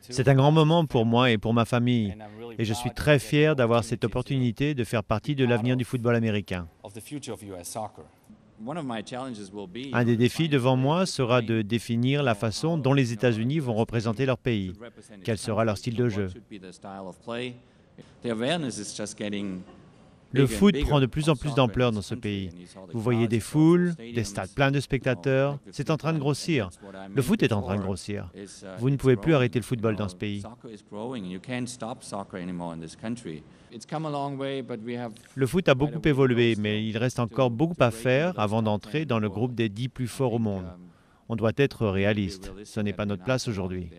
C'est un grand moment pour moi et pour ma famille, et je suis très fier d'avoir cette opportunité de faire partie de l'avenir du football américain. Un des défis devant moi sera de définir la façon dont les États-Unis vont représenter leur pays. Quel sera leur style de jeu? Le foot prend de plus en plus d'ampleur dans ce pays. Vous voyez des foules, des stades pleins de spectateurs. C'est en train de grossir. Le foot est en train de grossir. Vous ne pouvez plus arrêter le football dans ce pays. Le foot a beaucoup évolué, mais il reste encore beaucoup à faire avant d'entrer dans le groupe des dix plus forts au monde. On doit être réaliste. Ce n'est pas notre place aujourd'hui.